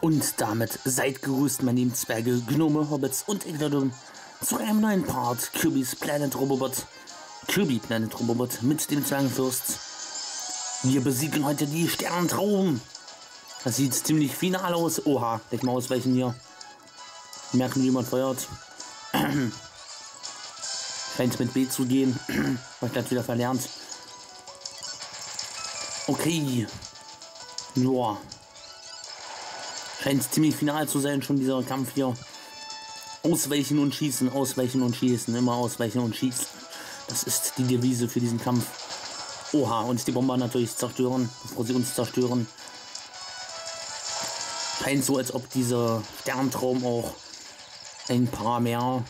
Und damit seid gegrüßt, meine lieben Zwerge, Gnome, Hobbits und Igladum, zu einem neuen Part Kirby's Planet Robobot. Kirby Planet Robobot mit dem Zwergenfürst. Wir besiegen heute die Sternentraum. Das sieht ziemlich final aus. Oha, gleich mal ausweichen hier. Merken, wie jemand feuert. Scheint mit B zu gehen. Habe ich das wieder verlernt. Okay. Joa. Scheint ziemlich final zu sein, schon dieser Kampf hier. Ausweichen und schießen, ausweichen und schießen, immer ausweichen und schießen. Das ist die Devise für diesen Kampf. Oha, und die Bomber natürlich zerstören, bevor sie uns zerstören. Scheint so, als ob dieser Sterntraum auch ein paar mehr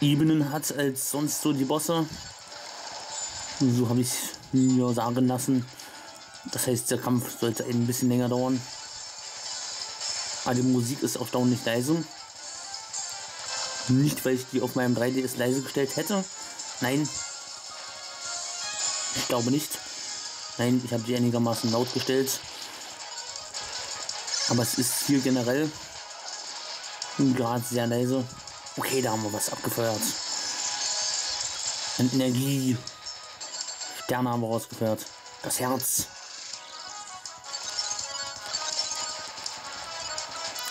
Ebenen hat als sonst so die Bosse. So habe ich mir sagen lassen. Das heißt, der Kampf sollte ein bisschen länger dauern. Aber die Musik ist erstaunlich leise. Nicht, weil ich die auf meinem 3DS leise gestellt hätte. Nein. Ich glaube nicht. Nein, ich habe die einigermaßen laut gestellt. Aber es ist hier generell gerade sehr leise. Okay, da haben wir was abgefeuert. An Energie. Sterne haben wir rausgefeuert. Das Herz.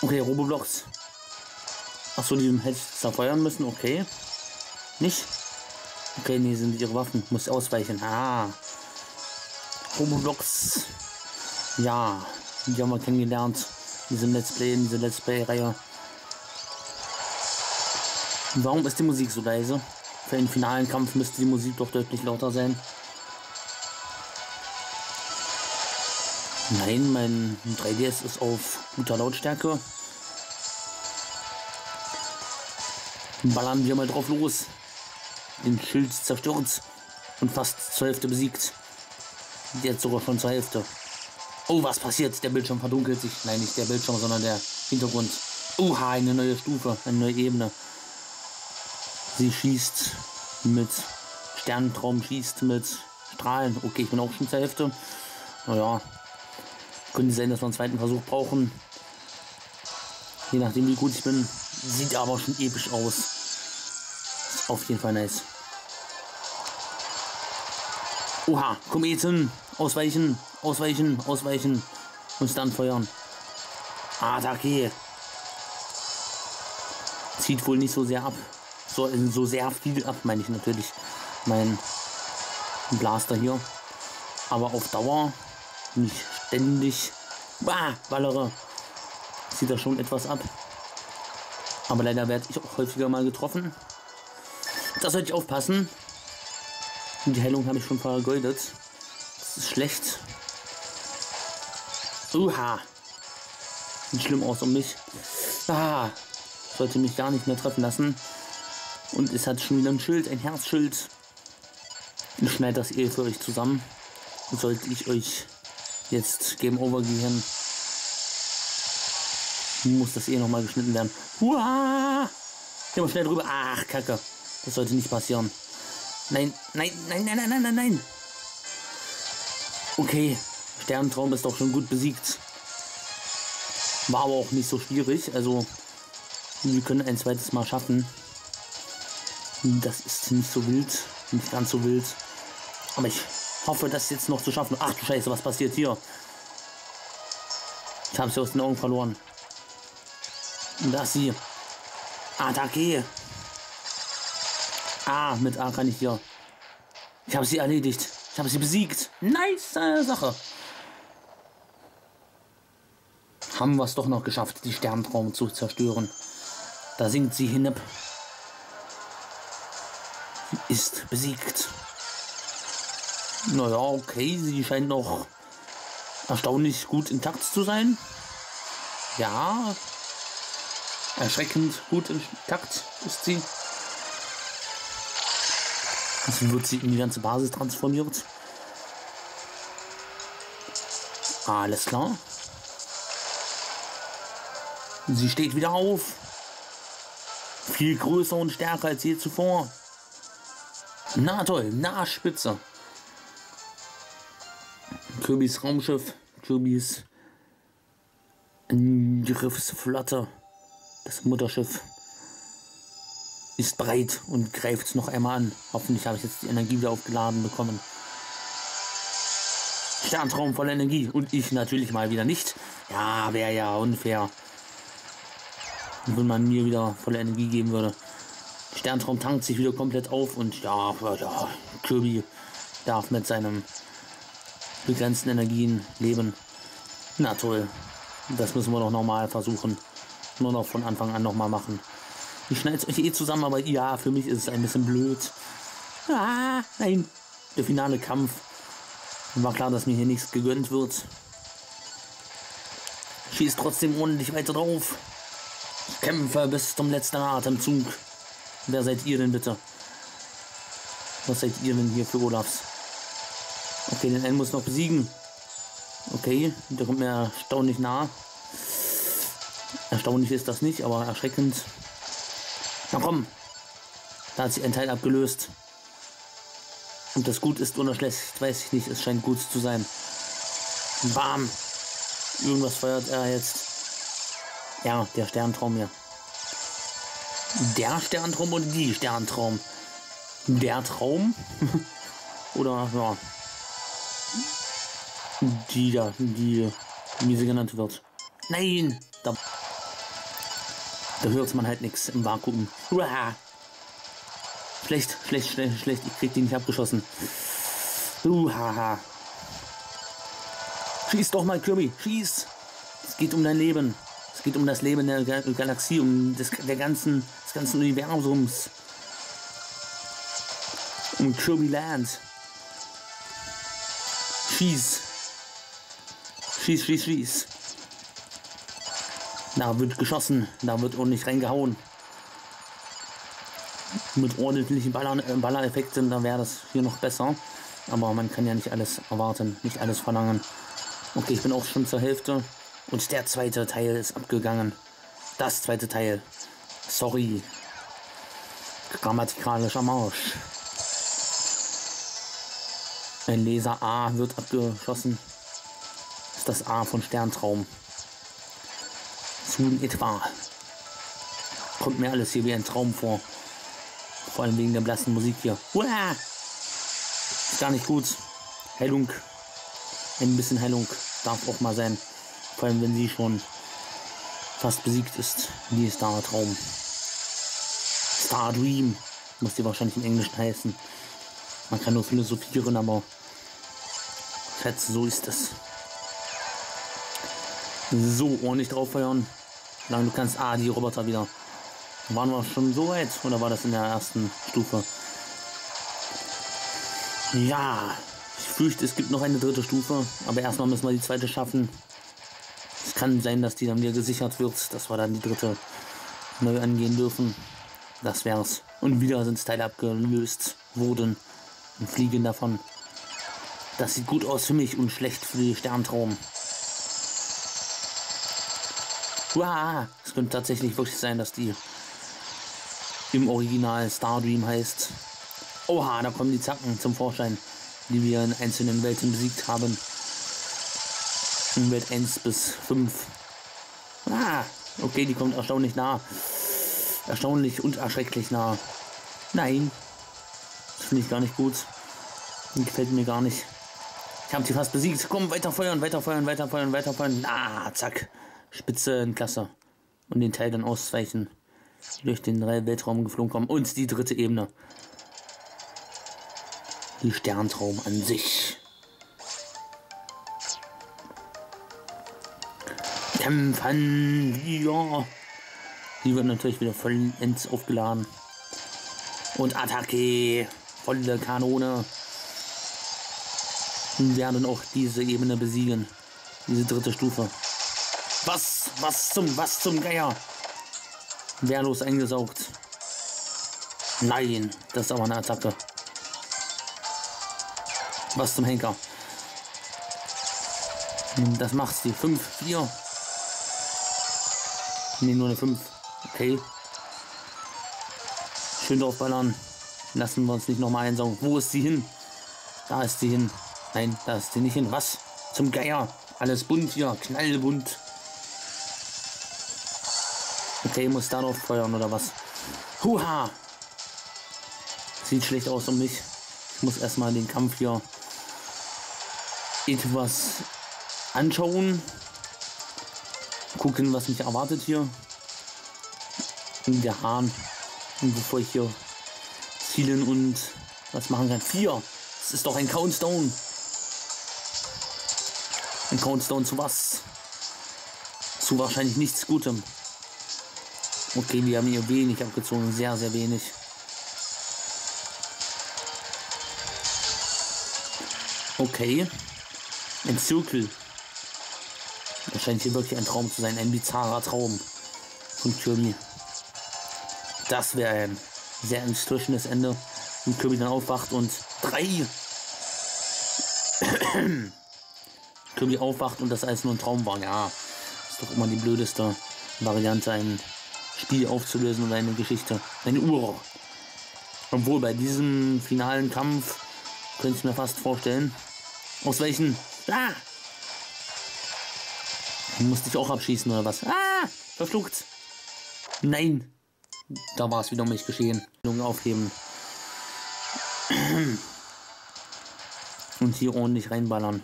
Okay, Roboblocks. Achso, die hätte ich zerfeuern müssen, okay. Nicht? Okay, nee, sind ihre Waffen. Muss ausweichen. Ah. Roboblocks. Ja, die haben wir kennengelernt. Diese Let's Play, diese Let's Play-Reihe. Warum ist die Musik so leise? Für den finalen Kampf müsste die Musik doch deutlich lauter sein. Nein, mein 3DS ist auf guter Lautstärke. Ballern wir mal drauf los. Den Schild zerstört und fast zur Hälfte besiegt. Jetzt sogar schon zur Hälfte. Oh, was passiert? Der Bildschirm verdunkelt sich. Nein, nicht der Bildschirm, sondern der Hintergrund. Oha, eine neue Stufe, eine neue Ebene. Sie schießt mit Sternentraum, schießt mit Strahlen. Okay, ich bin auch schon zur Hälfte. Naja, könnte sein, dass wir einen zweiten Versuch brauchen. Je nachdem, wie gut ich bin. Sieht aber schon episch aus. Auf jeden Fall nice. Oha, Kometen. Ausweichen, ausweichen, ausweichen. Und dann feuern. Attacke. Zieht wohl nicht so sehr ab. So, so sehr viel ab, meine ich natürlich. Mein Blaster hier. Aber auf Dauer nicht ständig. Bah, ballere. Zieht er schon etwas ab. Aber leider werde ich auch häufiger mal getroffen. Da sollte ich aufpassen. Und die Heilung habe ich schon vergeudet. Das ist schlecht. Uha. Sieht schlimm aus um mich. Ah. Sollte mich gar nicht mehr treffen lassen. Und es hat schon wieder ein Schild, ein Herzschild. Ich schneide das eh für euch zusammen. Sollte ich euch jetzt Game Over gehen, muss das eh nochmal geschnitten werden. Huah! Geh mal schnell drüber. Ach, Kacke. Das sollte nicht passieren. Nein, nein, nein, nein, nein, nein, nein, nein. Okay, Sternentraum ist doch schon gut besiegt. War aber auch nicht so schwierig. Also, wir können ein zweites Mal schaffen. Das ist nicht so wild. Nicht ganz so wild. Aber ich hoffe, das jetzt noch zu schaffen. Ach du Scheiße, was passiert hier? Ich habe sie aus den Augen verloren. Das sie. Attacke. Ah, mit A kann ich hier. Ich habe sie erledigt. Ich habe sie besiegt. Nice äh, Sache. Haben wir es doch noch geschafft, die Sterntraum zu zerstören. Da sinkt sie hinab. Ist besiegt. Naja, okay, sie scheint noch erstaunlich gut intakt zu sein. Ja, erschreckend gut intakt ist sie. Also wird sie in die ganze Basis transformiert. Alles klar. Sie steht wieder auf. Viel größer und stärker als je zuvor. Na toll, na spitze. Kirbys Raumschiff, Kirbys Angriffsflotte. Das Mutterschiff ist bereit und greift noch einmal an. Hoffentlich habe ich jetzt die Energie wieder aufgeladen bekommen. Sterntraum voller Energie. Und ich natürlich mal wieder nicht. Ja, wäre ja unfair. Wenn man mir wieder volle Energie geben würde. Sterntraum tankt sich wieder komplett auf und ja, ja, Kirby darf mit seinem begrenzten Energien leben. Na toll. Das müssen wir doch nochmal versuchen. Nur noch von Anfang an nochmal machen. Ich schneide es euch eh zusammen, aber ja, für mich ist es ein bisschen blöd. Ah, nein. Der finale Kampf. War klar, dass mir hier nichts gegönnt wird. Schießt trotzdem ordentlich weiter drauf. Kämpfe bis zum letzten Atemzug. Wer seid ihr denn bitte? Was seid ihr denn hier für Olafs? Okay, den einen muss noch besiegen. Okay, der kommt mir erstaunlich nah. Erstaunlich ist das nicht, aber erschreckend. Na komm, da hat sich ein Teil abgelöst. Und das gut ist oder schlecht, weiß ich nicht. Es scheint gut zu sein. Bam. Irgendwas feuert er jetzt. Ja, der Sterntraum hier. Der Sterntraum oder die Sterntraum? Der Traum? oder ja, die da, die, wie sie genannt wird. Nein! Da, da hört man halt nichts im Vakuum. Uah. Schlecht, schlecht, schlecht, schlecht. Ich krieg den nicht abgeschossen. Uhaha. Schieß doch mal, Kirby. Schieß. Es geht um dein Leben. Es geht um das Leben der Gal Galaxie, um das, der ganzen, des ganzen Universums. Um Kirby Land. Schieß. Schieß, schieß, schieß. Da wird geschossen, da wird ordentlich reingehauen. Mit ordentlichen Baller, äh, Ballereffekten, da wäre das hier noch besser. Aber man kann ja nicht alles erwarten, nicht alles verlangen. Okay, ich bin auch schon zur Hälfte. Und der zweite Teil ist abgegangen. Das zweite Teil. Sorry. Grammatikalischer Marsch. Ein Laser A wird abgeschossen das A von Sterntraum. In etwa. Kommt mir alles hier wie ein Traum vor. Vor allem wegen der blassen Musik hier. Uah! Ist gar nicht gut. Heilung. Ein bisschen Heilung darf auch mal sein. Vor allem wenn sie schon fast besiegt ist. Die Star Traum. Star Dream. Muss die wahrscheinlich im Englischen heißen. Man kann nur philosophieren, aber schätze, so ist es. So, ordentlich drauf feuern. Solange du kannst. Ah, die Roboter wieder. Waren wir schon so weit? Oder war das in der ersten Stufe? Ja, ich fürchte, es gibt noch eine dritte Stufe. Aber erstmal müssen wir die zweite schaffen. Es kann sein, dass die dann wieder gesichert wird, dass wir dann die dritte neu angehen dürfen. Das wär's. Und wieder sind Teile abgelöst worden und fliegen davon. Das sieht gut aus für mich und schlecht für die Sterntraum. Uah, es könnte tatsächlich wirklich sein, dass die im Original Stardream heißt. Oha, da kommen die Zacken zum Vorschein, die wir in einzelnen Welten besiegt haben. In Welt 1 bis 5. Ah, okay, die kommt erstaunlich nah. Erstaunlich und erschrecklich nah. Nein, das finde ich gar nicht gut. Die gefällt mir gar nicht. Ich habe sie fast besiegt. Komm, weiter feuern, weiter feuern, weiter feuern, weiter feuern. Ah, zack. Spitze in Klasse. Und den Teil dann ausweichen. Durch den Weltraum geflogen kommen. Und die dritte Ebene. Die Sterntraum an sich. Kämpfen ja. Die wird natürlich wieder vollends aufgeladen. Und Attacke. Volle Kanone. Und werden auch diese Ebene besiegen. Diese dritte Stufe. Was, was zum, was zum Geier? Wehrlos eingesaugt. Nein, das ist aber eine Attacke. Was zum Henker? Das macht sie. 5, 4. Ne, nur eine 5. Okay. Schön draufballern. Lassen wir uns nicht nochmal einsaugen. Wo ist sie hin? Da ist sie hin. Nein, da ist sie nicht hin. Was? Zum Geier. Alles bunt hier. Knallbunt. Okay, muss darauf feuern oder was? Huha! Sieht schlecht aus um mich. Ich muss erstmal den Kampf hier etwas anschauen. Gucken, was mich erwartet hier. In der Hahn. Und bevor ich hier zielen und was machen kann. Vier. Das ist doch ein Countdown. Ein Countdown zu was? Zu wahrscheinlich nichts Gutem. Okay, wir haben hier wenig abgezogen. Sehr, sehr wenig. Okay. Ein Zirkel. Das scheint hier wirklich ein Traum zu sein. Ein bizarrer Traum von Kirby. Das wäre ein sehr enttäuschendes Ende. Und Kirby dann aufwacht und drei. Kirby aufwacht und das alles nur ein Traum war. Ja, ist doch immer die blödeste Variante, ein Spiel aufzulösen oder eine Geschichte. Eine Uhr. Obwohl bei diesem finalen Kampf könnte ich mir fast vorstellen, aus welchen. Ah! Musste ich auch abschießen oder was? Ah! Verflucht! Nein! Da war es wieder um mich geschehen. Aufheben. Und hier ordentlich reinballern.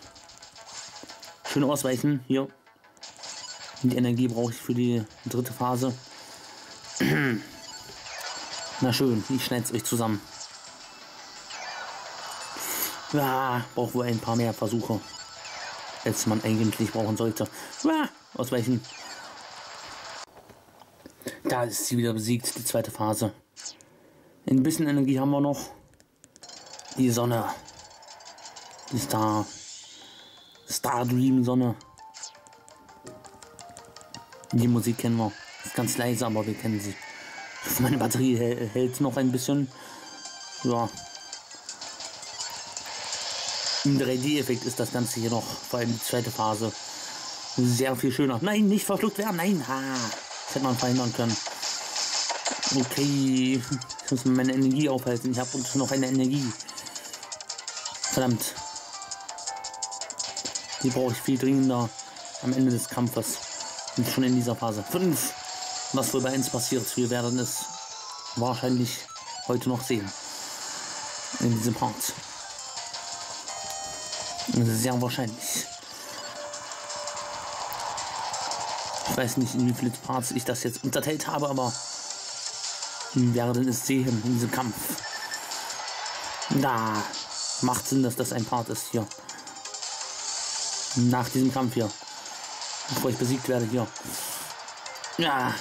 Schön ausweichen. Hier. Die Energie brauche ich für die dritte Phase. Na schön, ich schneide es euch zusammen. Ja, braucht wohl ein paar mehr Versuche, als man eigentlich brauchen sollte. Ja, ausweichen. Da ist sie wieder besiegt, die zweite Phase. Ein bisschen Energie haben wir noch. Die Sonne. Die Star. Star Dream Sonne. Die Musik kennen wir. Ist ganz leise, aber wir kennen sie. Meine Batterie hält noch ein bisschen. Ja. Im 3D-Effekt ist das Ganze hier noch, vor allem die zweite Phase, sehr viel schöner. Nein, nicht verschluckt werden. Nein, ha. Das hätte man verhindern können. Okay, ich muss meine Energie aufhalten. Ich habe uns noch eine Energie. Verdammt. Die brauche ich viel dringender am Ende des Kampfes. Und schon in dieser Phase. 5. Was wohl bei uns passiert, wir werden es wahrscheinlich heute noch sehen. In diesem Part. Sehr wahrscheinlich. Ich weiß nicht, in wie viele Parts ich das jetzt unterteilt habe, aber wir werden es sehen in diesem Kampf. Da macht Sinn, dass das ein Part ist hier. Nach diesem Kampf hier. Bevor ich besiegt werde hier. Ja.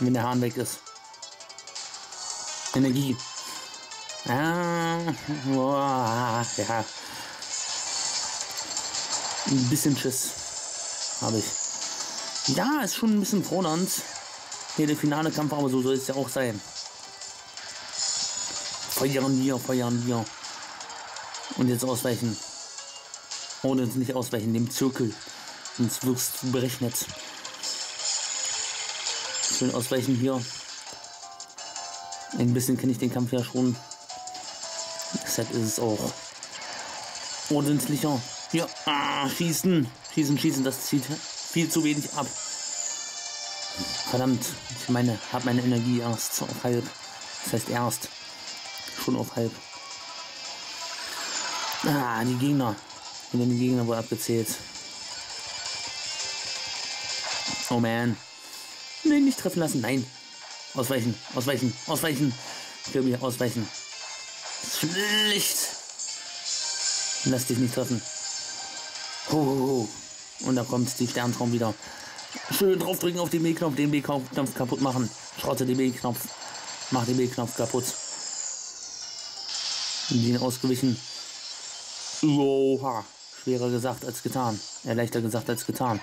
Wenn der Hahn weg ist. Energie. Ah, boah, ja. Ein bisschen Schiss habe ich. Ja, ist schon ein bisschen fordernd. Hier der finale Kampf, aber so soll es ja auch sein. Feuern wir, feuern wir. Und jetzt ausweichen. Ohne uns nicht ausweichen, dem Zirkel. Sonst wirst du berechnet. Schön ausweichen hier. Ein bisschen kenne ich den Kampf ja schon. Deshalb ist es auch ordentlicher. Ja, ah, schießen, schießen, schießen, das zieht viel zu wenig ab. Verdammt, ich meine, habe meine Energie erst auf halb. Das heißt erst schon auf halb. Ah, die Gegner. Wieder die Gegner wohl abgezählt. Oh man. Nein, nicht treffen lassen. Nein. Ausweichen, ausweichen, ausweichen. Kirby, ausweichen. Schlicht. Lass dich nicht treffen. Ho, Und da kommt die Sterntraum wieder. Schön draufdrücken auf den B-Knopf, den B-Knopf kaputt machen. Schrotte den B-Knopf. Mach den B-Knopf kaputt. Den ausgewichen. Oha. Schwerer gesagt als getan. Ja, leichter gesagt als getan.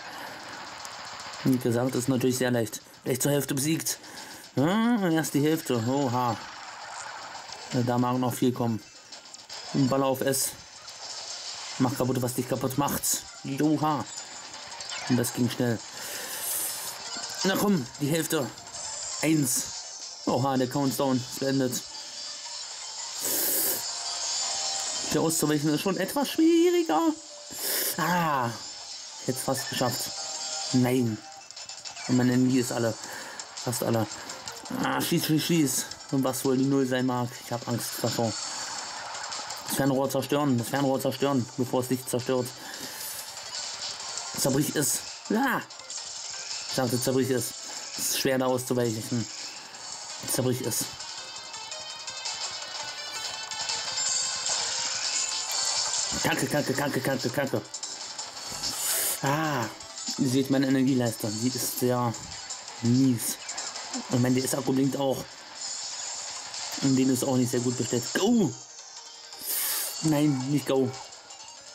Wie gesagt, ist natürlich sehr leicht. Leicht zur Hälfte besiegt. Ja, erst die Hälfte. Oha. Da mag noch viel kommen. Ein Ball auf S. Mach kaputt, was dich kaputt macht. Joha. Und das ging schnell. Na komm, die Hälfte. Eins. Oha, der Countdown ist beendet. Der auszuweichen ist schon etwas schwieriger. Ah, jetzt fast geschafft. Nein. Und meine ist alle. Fast alle. Ah, schieß, schieß, schieß. Und was wohl die Null sein mag. Ich habe Angst davor. Das Fernrohr zerstören. Das Fernrohr zerstören, bevor es dich zerstört. Zerbrich es. Ja. Ich dachte, zerbrich es. Es ist schwer da auszuweichen. Zerbrich es. Kacke, kacke, kacke, kacke, kacke. Ah, ihr seht meine Energieleiste. Die ist sehr mies. Und mein DS-Akku blinkt auch. Und den ist auch nicht sehr gut bestellt. Go! Nein, nicht Go.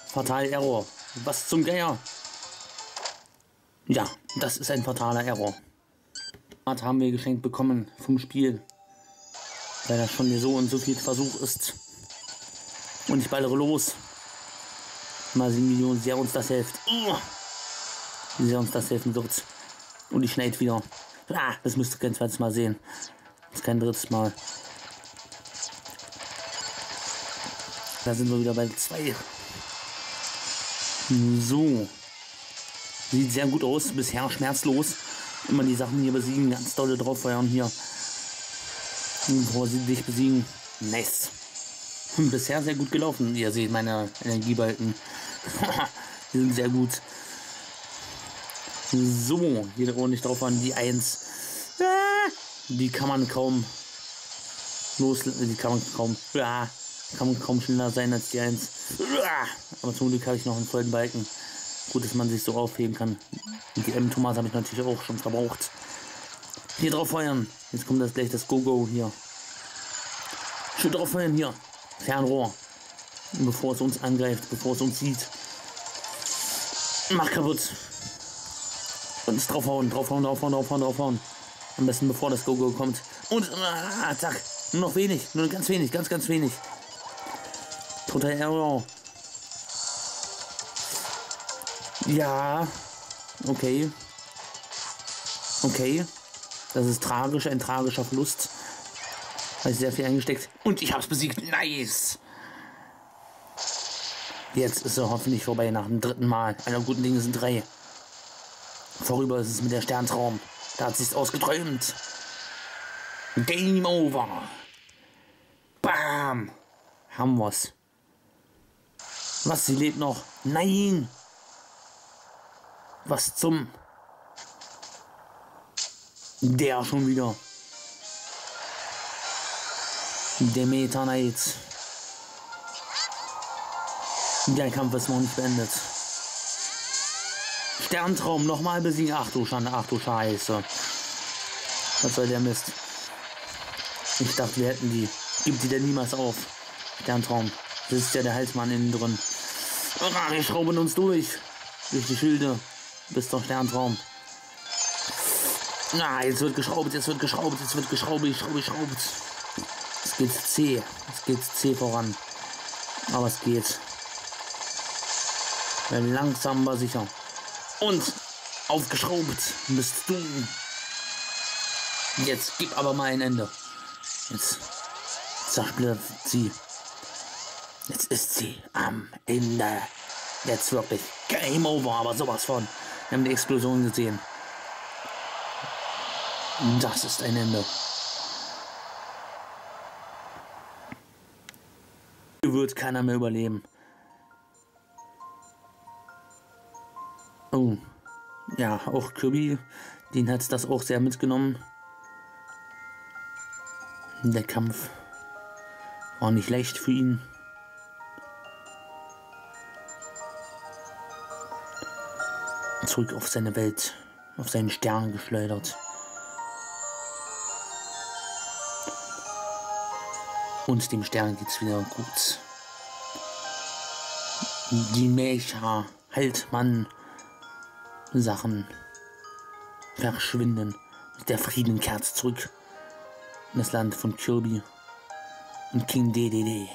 Fatal Error. Was zum Geier? Ja, das ist ein fataler Error. Das haben wir geschenkt bekommen vom Spiel. Weil das schon so und so viel Versuch ist. Und ich ballere los. Mal 7 Millionen, sehr uns das hilft. Sehr uns das helfen wird. Und ich schneide wieder. Ah, das müsste kein zweites Mal sehen. Das ist kein drittes Mal. Da sind wir wieder bei zwei. So. Sieht sehr gut aus, bisher schmerzlos. Immer die Sachen hier besiegen, ganz dolle drauf feuern hier. Bevor sie dich besiegen. Nice. Bisher sehr gut gelaufen. Ihr seht meine Energiebalken. die sind sehr gut. So, jede ordentlich drauf an die 1. Die kann man kaum los, die kann man kaum, kann man kaum schneller sein als die 1. Aber zum Glück habe ich noch einen vollen Balken. Gut, dass man sich so aufheben kann. Die M-Tomate habe ich natürlich auch schon verbraucht. Hier drauf feuern. Jetzt kommt das gleich das Go-Go hier. Schön drauf feuern hier. Fernrohr. Bevor es uns angreift, bevor es uns sieht. Mach kaputt. Und es draufhauen, draufhauen, draufhauen, draufhauen, draufhauen. Am besten bevor das Go-Go kommt. Und ah, zack. Nur noch wenig, nur ganz wenig, ganz, ganz wenig. Total Error. Ja. Okay. Okay. Das ist tragisch, ein tragischer Verlust. Habe ich sehr viel eingesteckt. Und ich habe es besiegt. Nice. Jetzt ist er hoffentlich vorbei nach dem dritten Mal. Einer guten Dinge sind drei. Vorüber ist es mit der Sterntraum. Da hat sich's ausgeträumt. Game over. Bam. Haben wir's. Was, sie lebt noch? Nein. Was zum... Der schon wieder. Der Meta Knight. Der Kampf ist noch nicht beendet. Sterntraum nochmal besiegen. Ach du Schande, ach du Scheiße. Was soll der Mist? Ich dachte, wir hätten die. Gibt die denn niemals auf? Sterntraum. Das ist ja der Halsmann innen drin. Wir schrauben uns durch. Durch die Schilde. Bis zum Sterntraum. Na, jetzt wird geschraubt, jetzt wird geschraubt, jetzt wird geschraubt, ich schraube, ich schraube. Es geht C. Es geht C voran. Aber es geht. Langsam, aber sicher. Und aufgeschraubt bist du. Jetzt gib aber mal ein Ende. Jetzt zersplittert sie. Jetzt ist sie am Ende. Jetzt wirklich Game Over, aber sowas von. Wir haben die Explosion gesehen. Das ist ein Ende. Hier wird keiner mehr überleben. Oh. Ja, auch Kirby, den hat das auch sehr mitgenommen. Der Kampf war nicht leicht für ihn. Zurück auf seine Welt, auf seinen Stern geschleudert. Und dem Stern geht's wieder gut. Die Mecha, halt Mann, Sachen verschwinden. Der Frieden kehrt zurück in das Land von Kirby und King DDD.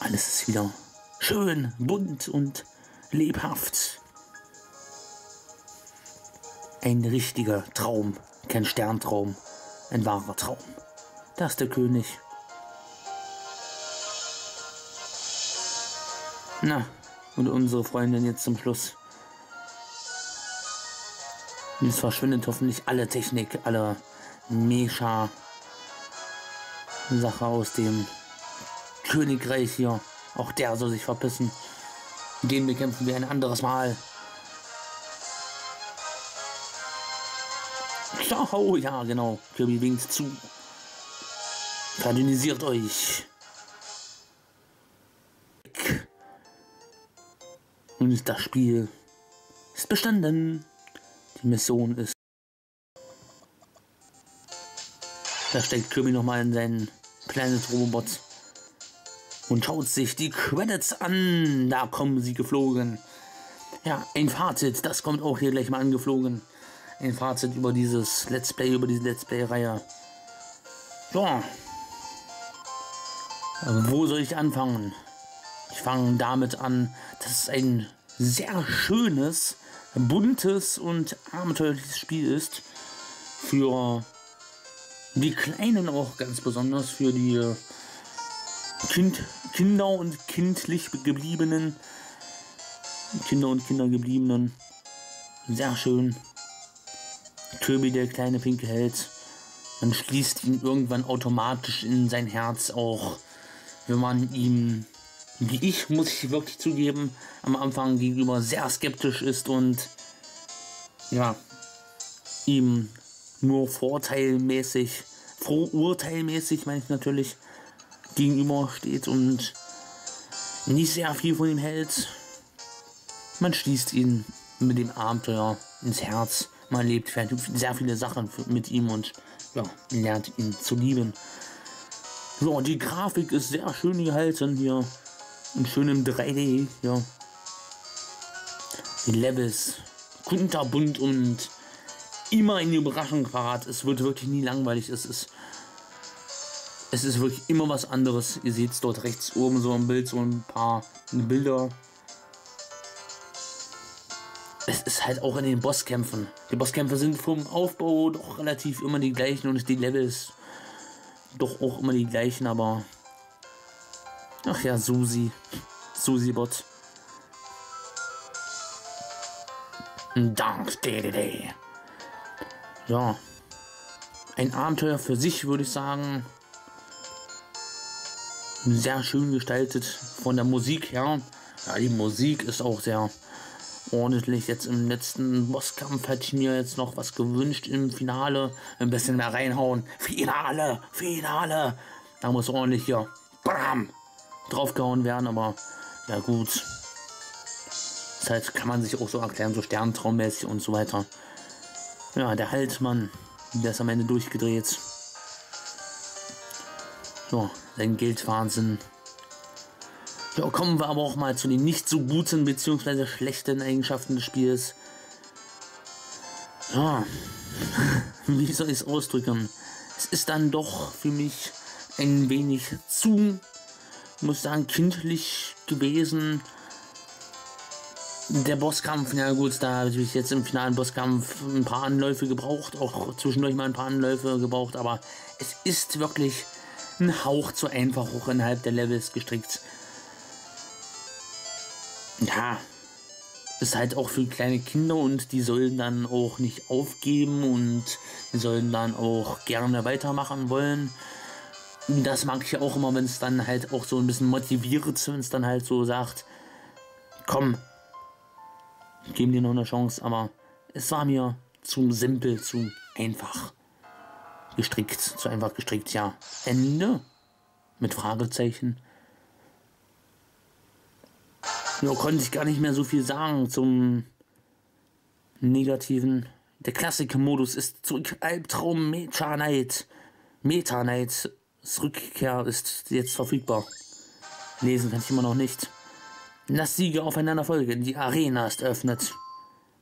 Alles ist wieder schön, bunt und lebhaft. Ein richtiger Traum, kein Sterntraum, ein wahrer Traum. Das ist der König. Na, und unsere Freundin jetzt zum Schluss. Und es verschwindet hoffentlich alle Technik, alle Mecha Sache aus dem Königreich hier. Auch der soll sich verpissen. Den bekämpfen wir ein anderes Mal. Ciao, ja genau. Kirby winkt zu. Verdünnisiert euch. Und das Spiel ist bestanden. Die Mission ist. Da steckt Kirby nochmal in seinen Planet Robot und schaut sich die Credits an. Da kommen sie geflogen. Ja, ein Fazit, das kommt auch hier gleich mal angeflogen. Ein Fazit über dieses Let's Play, über diese Let's Play-Reihe. Ja. Wo soll ich anfangen? Ich fange damit an, dass es ein sehr schönes, buntes und abenteuerliches Spiel ist. Für die Kleinen auch ganz besonders, für die kind, Kinder und kindlich gebliebenen. Kinder und Kinder gebliebenen. Sehr schön. Kirby, der kleine pinke Held. Man schließt ihn irgendwann automatisch in sein Herz auch, wenn man ihm wie ich, muss ich wirklich zugeben, am Anfang gegenüber sehr skeptisch ist und ja, ihm nur vorteilmäßig, vorurteilmäßig, meine ich natürlich, gegenüber steht und nicht sehr viel von ihm hält. Man schließt ihn mit dem Abenteuer ins Herz. Man lebt sehr viele Sachen mit ihm und ja, lernt ihn zu lieben. So, die Grafik ist sehr schön gehalten hier in schönem 3D, ja. Die Levels kunterbunt und immer in die Überraschung parat. Es wird wirklich nie langweilig. Es ist, es ist wirklich immer was anderes. Ihr seht es dort rechts oben so im Bild, so ein paar Bilder. Es ist halt auch in den Bosskämpfen. Die Bosskämpfe sind vom Aufbau doch relativ immer die gleichen und die Levels doch auch immer die gleichen, aber Ach ja, Susi. Susi-Bot. Dank, DDD. Ja. Ein Abenteuer für sich, würde ich sagen. Sehr schön gestaltet von der Musik her. Ja, die Musik ist auch sehr ordentlich. Jetzt im letzten Bosskampf hätte ich mir jetzt noch was gewünscht im Finale. Ein bisschen mehr reinhauen. Finale, Finale. Da muss ordentlich hier. Bam! Draufgehauen werden, aber ja gut. Das heißt, kann man sich auch so erklären, so Sterntraummäßig und so weiter. Ja, der Haltmann, der ist am Ende durchgedreht. So, sein Geldwahnsinn. Ja, kommen wir aber auch mal zu den nicht so guten bzw. schlechten Eigenschaften des Spiels. Ja, wie soll ich es ausdrücken? Es ist dann doch für mich ein wenig zu muss sagen, kindlich gewesen. Der Bosskampf, ja gut, da habe ich jetzt im finalen Bosskampf ein paar Anläufe gebraucht, auch zwischendurch mal ein paar Anläufe gebraucht, aber es ist wirklich ein Hauch zu einfach hoch innerhalb der Levels gestrickt. Ja, ist halt auch für kleine Kinder und die sollen dann auch nicht aufgeben und die sollen dann auch gerne weitermachen wollen das mag ich auch immer, wenn es dann halt auch so ein bisschen motiviert, wenn es dann halt so sagt, komm, geben dir noch eine Chance, aber es war mir zu simpel, zu einfach gestrickt, zu einfach gestrickt, ja. Ende mit Fragezeichen. Ja, konnte ich gar nicht mehr so viel sagen zum Negativen. Der Klassiker-Modus ist zurück. Albtraum Meta Knight. Meta Knight Rückkehr ist jetzt verfügbar. Lesen kann ich immer noch nicht. Lass Siege aufeinander folgen. Die Arena ist eröffnet.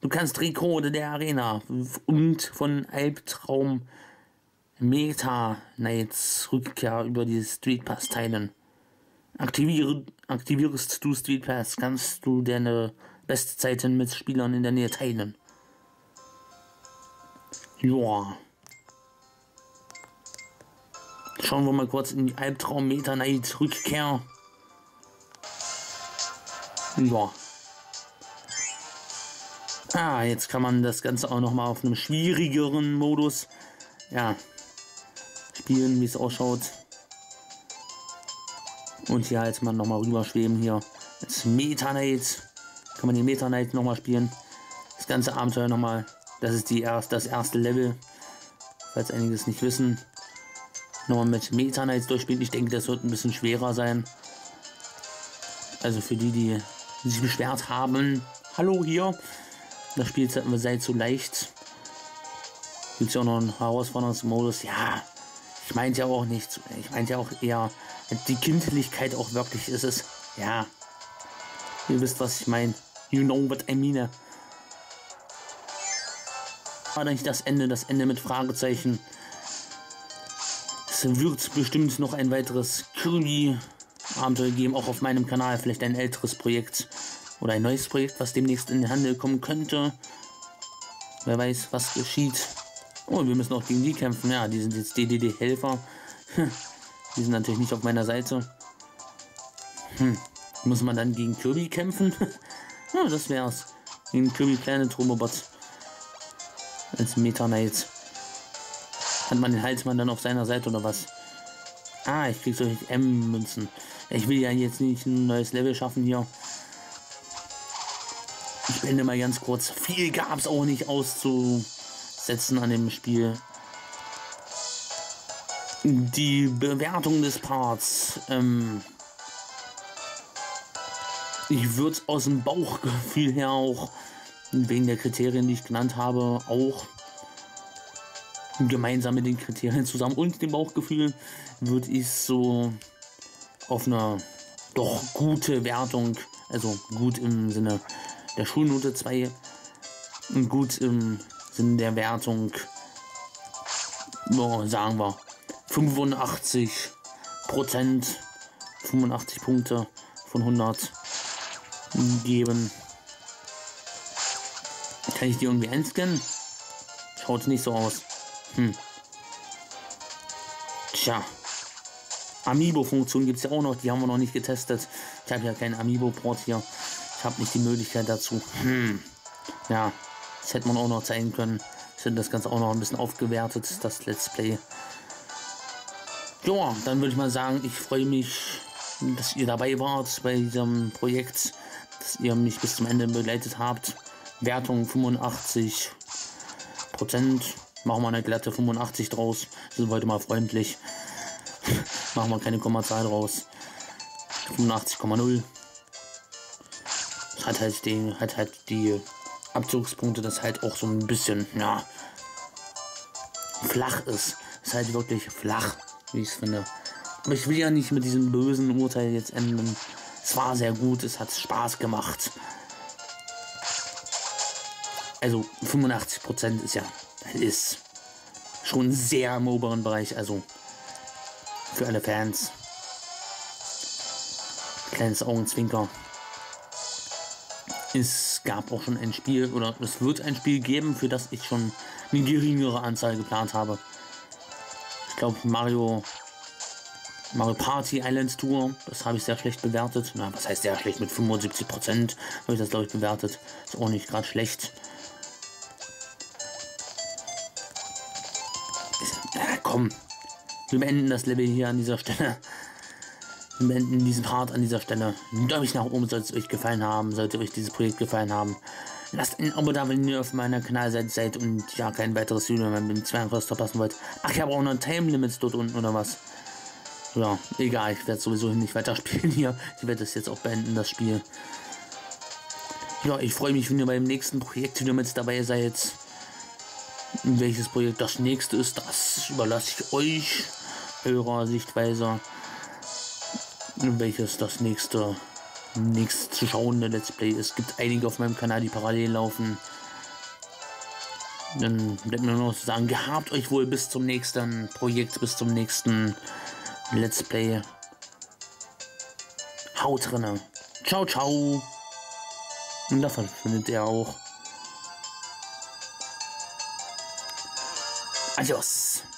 Du kannst Rekorde der Arena und von Albtraum Meta Knights Rückkehr über die Street Pass teilen. Aktivier, aktivierst du Street Pass, kannst du deine Bestzeiten mit Spielern in der Nähe teilen. Joa. Schauen wir mal kurz in die Albtraum Meta Knight Rückkehr. Ja. Ah, jetzt kann man das Ganze auch noch mal auf einem schwierigeren Modus ja, spielen, wie es ausschaut. Und hier man noch mal rüber schweben hier. Das Meta Knight. Kann man den Meta Knight noch mal spielen. Das ganze Abenteuer noch mal. Das ist die erst, das erste Level. Falls einige es nicht wissen. Nochmal mit Meta Knights durchspielen. Ich denke, das wird ein bisschen schwerer sein. Also für die, die sich beschwert haben. Hallo hier. Das Spiel sei zu leicht. Gibt es ja auch noch einen Herausforderungsmodus. Ja, ich meinte ja auch nicht. Ich meinte ja auch eher die Kindlichkeit auch wirklich ist es. Ja, ihr wisst, was ich meine. You know what I mean. War nicht das Ende, das Ende mit Fragezeichen. Es wird bestimmt noch ein weiteres Kirby-Abenteuer geben, auch auf meinem Kanal. Vielleicht ein älteres Projekt oder ein neues Projekt, was demnächst in den Handel kommen könnte. Wer weiß, was geschieht. Oh, wir müssen auch gegen die kämpfen. Ja, die sind jetzt DDD-Helfer. Die sind natürlich nicht auf meiner Seite. Hm. Muss man dann gegen Kirby kämpfen? ja, das wär's. Gegen Kirby Planet Robobot. Als Meta Knight. Hat man den Halsmann dann auf seiner Seite oder was? Ah, ich krieg solche M-Münzen. Ich will ja jetzt nicht ein neues Level schaffen hier. Ich blende mal ganz kurz. Viel gab es auch nicht auszusetzen an dem Spiel. Die Bewertung des Parts. Ähm, ich würde es aus dem Bauchgefühl her auch, wegen der Kriterien, die ich genannt habe, auch gemeinsam mit den Kriterien zusammen und dem Bauchgefühl, würde ich so auf eine doch gute Wertung, also gut im Sinne der Schulnote 2, gut im Sinne der Wertung, sagen wir 85 Prozent, 85 Punkte von 100 geben. Kann ich die irgendwie einscannen? Schaut nicht so aus. Hm. Tja. Amiibo-Funktion gibt es ja auch noch, die haben wir noch nicht getestet. Ich habe ja keinen Amiibo-Port hier. Ich habe nicht die Möglichkeit dazu. Hm. Ja, das hätte man auch noch zeigen können. Ich hätte das Ganze auch noch ein bisschen aufgewertet, das Let's Play. Ja, dann würde ich mal sagen, ich freue mich, dass ihr dabei wart bei diesem Projekt, dass ihr mich bis zum Ende begleitet habt. Wertung 85 Prozent. Machen wir eine glatte 85 draus. Sind heute mal freundlich. Machen wir keine Kommazahl draus. 85,0. Hat halt den, hat halt die Abzugspunkte, das halt auch so ein bisschen, ja, flach ist. Ist halt wirklich flach wie ich es finde. Aber ich will ja nicht mit diesem bösen Urteil jetzt enden. Es war sehr gut, es hat Spaß gemacht. Also 85% ist ja, ist schon sehr im oberen Bereich, also für alle Fans. Kleines Augenzwinker. Es gab auch schon ein Spiel, oder es wird ein Spiel geben, für das ich schon eine geringere Anzahl geplant habe. Ich glaube Mario Mario Party Islands Tour, das habe ich sehr schlecht bewertet. Na, was heißt sehr schlecht? Mit 75 Prozent habe ich das glaube ich bewertet. Ist auch nicht gerade schlecht. Komm. Wir beenden das Level hier an dieser Stelle. Wir beenden diesen Part an dieser Stelle. Daumen nach oben sollte es euch gefallen haben, sollte euch dieses Projekt gefallen haben. Lasst ein Abo da, wenn ihr auf meiner Kanalseite seid und ja kein weiteres Video mehr mit dem Zwergenfrost verpassen wollt. Ach, ich habe auch noch Time Limits dort unten oder was? Ja, egal, ich werde sowieso nicht weiterspielen hier. Ich werde das jetzt auch beenden, das Spiel. Ja, ich freue mich, wenn ihr beim nächsten Projekt wieder mit dabei seid. Welches Projekt das nächste ist, das überlasse ich euch, eurer Sichtweise. Welches das nächste nichts zu schauende Let's Play. Es gibt einige auf meinem Kanal, die parallel laufen. Dann bleibt mir nur noch zu sagen, gehabt euch wohl bis zum nächsten Projekt, bis zum nächsten Let's Play. Haut drinne. Ciao, ciao. Und davon findet er auch. 願いします。